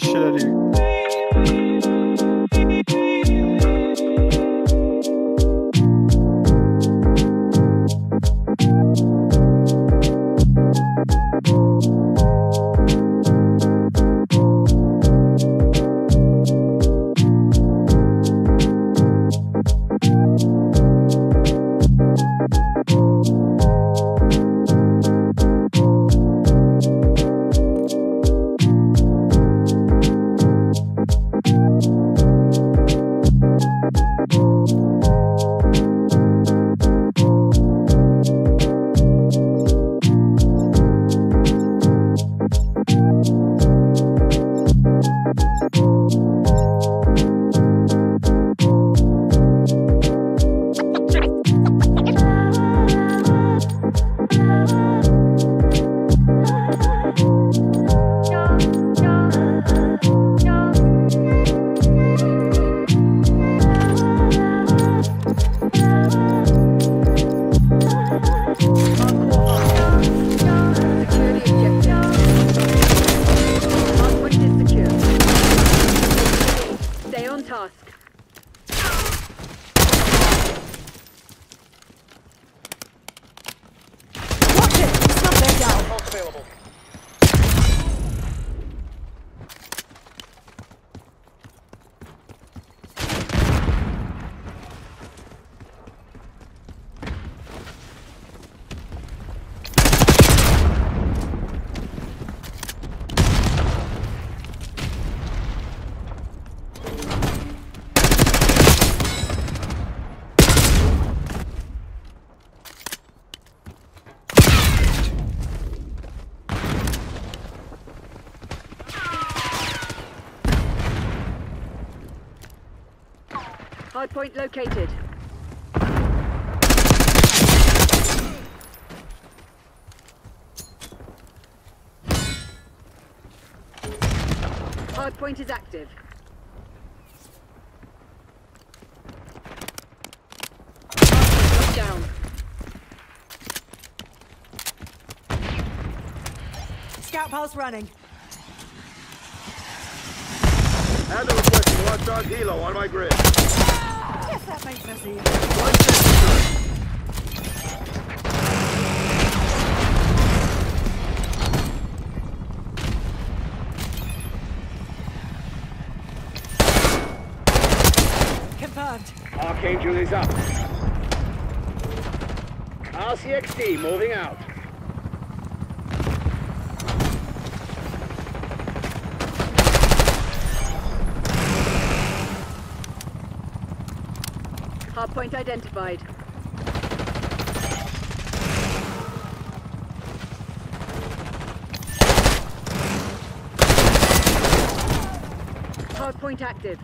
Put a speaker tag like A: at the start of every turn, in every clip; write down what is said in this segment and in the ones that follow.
A: stun
B: Hardpoint located. Hardpoint is active. Hardpoint down.
C: Scout pulse running.
D: Have the request watchdog helo on my grid.
C: Confirmed.
D: Archangel is up. RCXD moving out.
B: Hardpoint identified. Hardpoint active.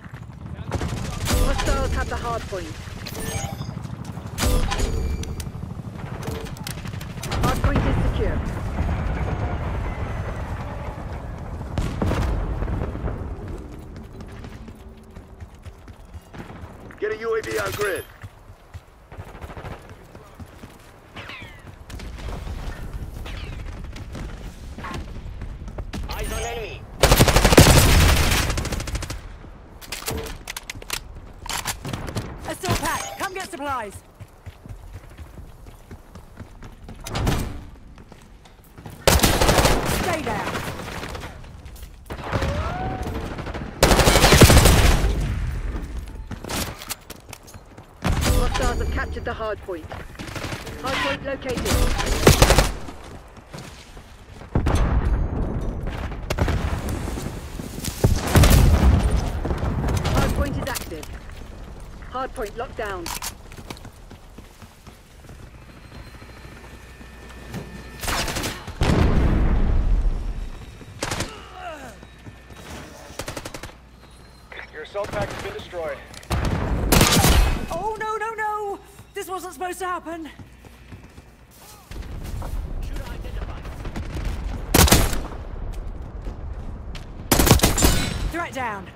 B: Hostiles have the hardpoint. Hardpoint is secure.
D: UAV on grid.
E: Eyes on enemy.
C: Assault pack, come get supplies. Stay down.
B: Hostiles have captured the hardpoint. Hardpoint located. Hardpoint is active. Hardpoint locked down.
E: Your assault pack has been destroyed.
C: wasn't supposed to happen. Threat down.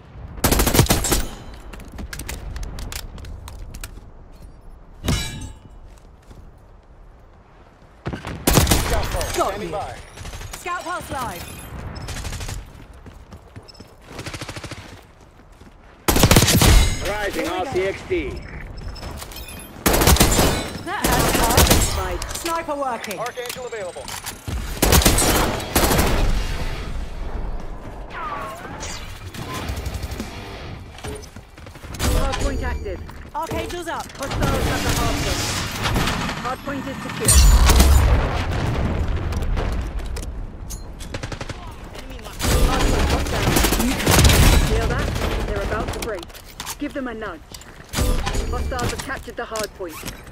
C: Got you.
E: By.
C: Scout pulse live. Rising RCXD.
B: Right.
C: Sniper working.
E: Archangel available.
B: Hardpoint active.
C: Archangel's up.
B: Hostiles have the hardpoint. Hardpoint is secure. Hardpoint locked down. Feel that? They're about to break. Give them a nudge. Hostiles have captured the. Hardpoint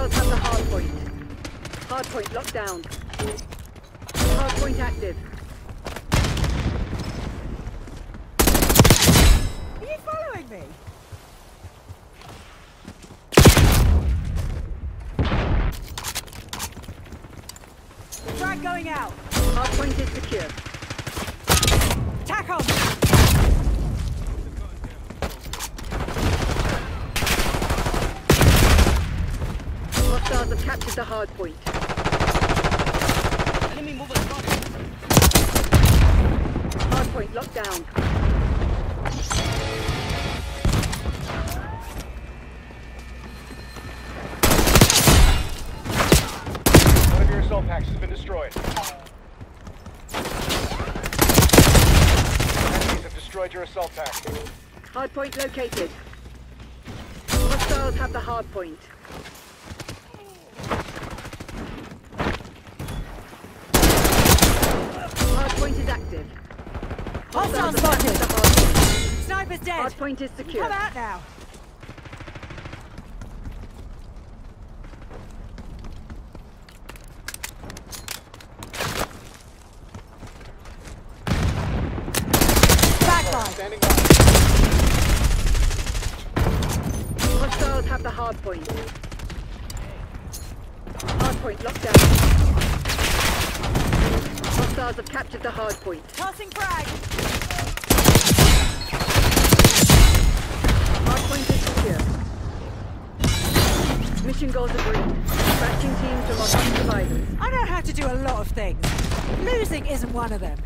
B: Hostiles have the hardpoint. Hardpoint locked down. Hardpoint active.
C: Are you following me? Frag going out.
B: Hardpoint is secure.
C: Tack on.
B: Hostiles have captured the hardpoint. Hardpoint locked down.
E: One of your assault packs has been destroyed. Enemies have destroyed your assault pack.
B: Hardpoint located. Hostiles have the hardpoint. Hardpoint is active.
C: Hostile
B: Hostiles have
C: spotted.
B: the hardpoint.
C: Sniper's dead.
B: Hardpoint is secure.
C: Come out now. Backline.
E: Standing by.
B: Hostiles have the hardpoint. Hardpoint locked down. Hostiles have captured the hardpoint.
C: Tossing frag.
B: Hardpoint is secure. Mission goals agreed. Dispatching teams to lock on survivors.
C: I know how to do a lot of things. Losing isn't one of them.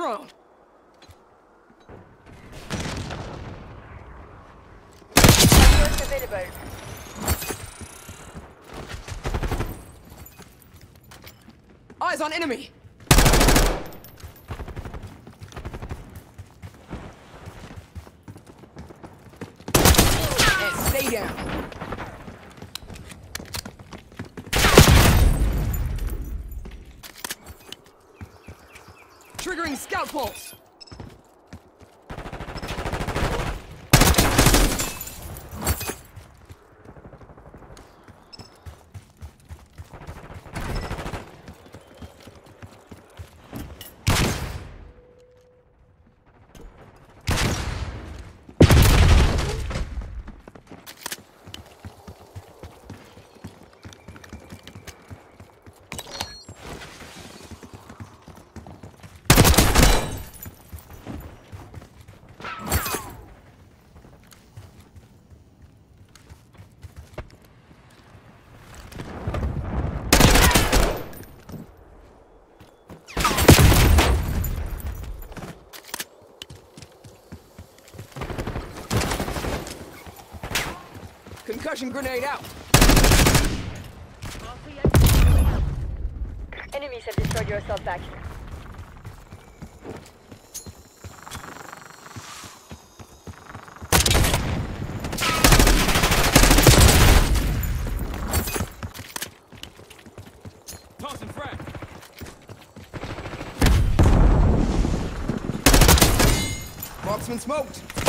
F: Thrown. Eyes on enemy. Stay down. Scout pulse. Concussion grenade out.
G: Enemies have destroyed your assault pack.
H: Tossing frag.
F: Marksman smoked.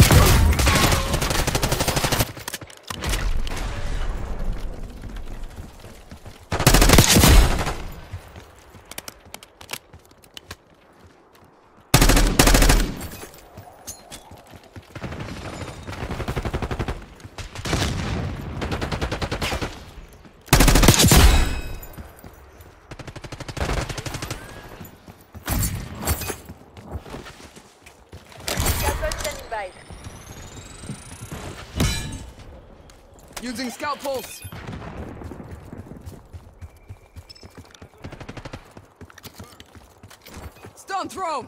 G: Scout.
F: Using scout pulse. Stun thrown.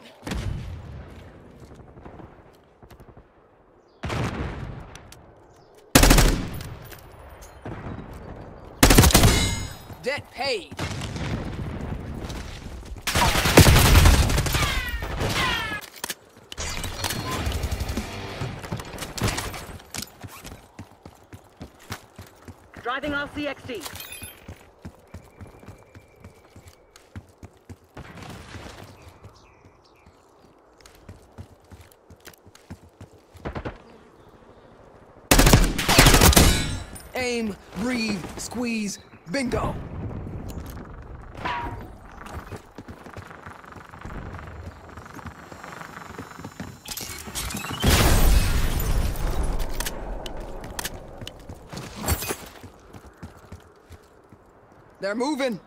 F: Debt paid.
B: Driving RCXD.
F: Aim, breathe, squeeze, bingo. They're moving.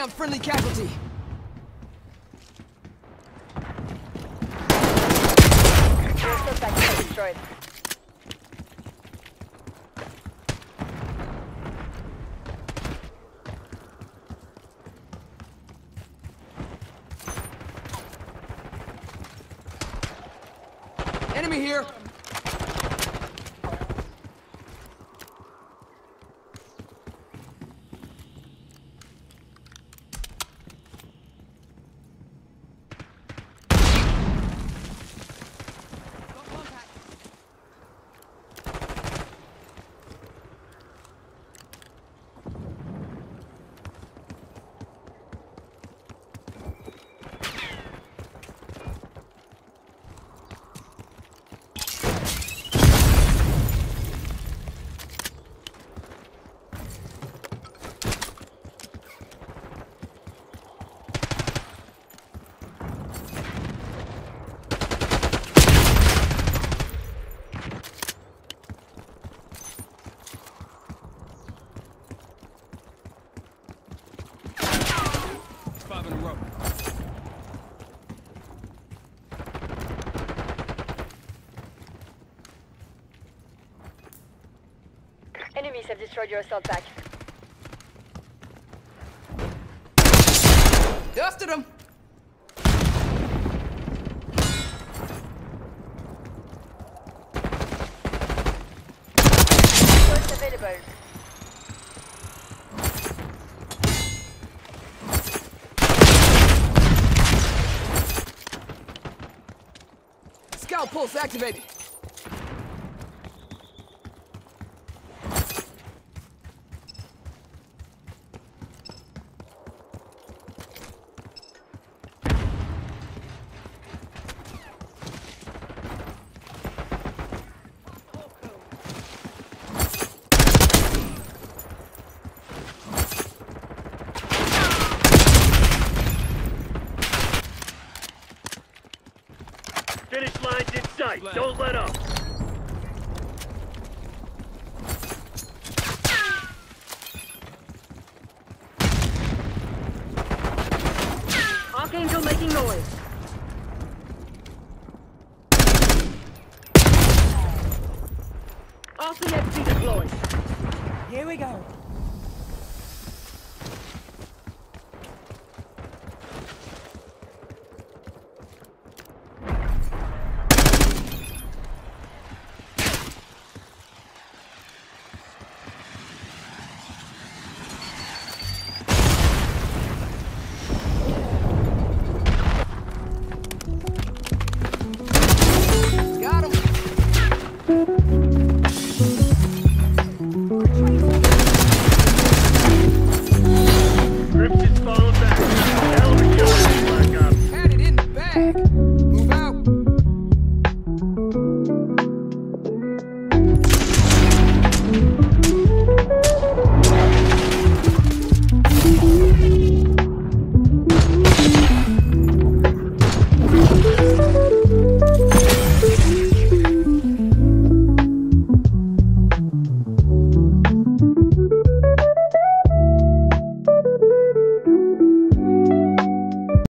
F: Damn, friendly casualty.
G: Your is destroyed. Enemies have destroyed your assault pack.
F: Dusted
G: available.
F: Scout pulse activated.
E: Flag.
B: Don't let up.